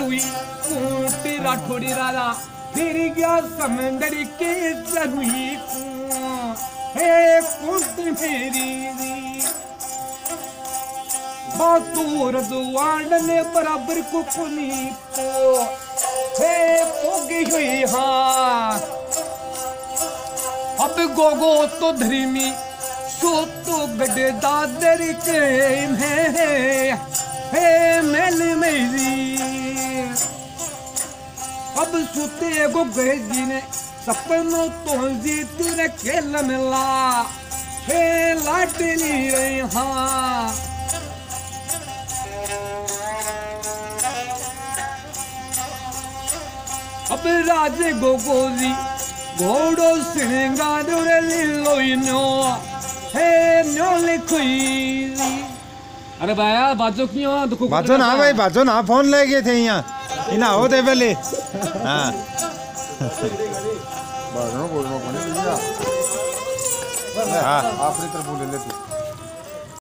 रुई ऊटी राठौड़ी राजा फिर गया समंदर के चरुई हे कुंट मेरी बातूर दुआन ने बराबर को को। हे पोगी हुई हाँ अब गोगो तो धरीमी, सो तो गडे दादर के में हे अब सुते गो गए जी ने सपनों तो जी तेरे खेल मिला हे लाडली रही हाँ अब राजे गोगोली घोड़ो श्रृंगार लीलो नो हे नो लिखोई अरे भाया बाजो क्यों? बाजो ना भाई बाजो ना फ़ोन ले गए थे यहाँ। इना हो दे पहले हाँ